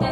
Bye.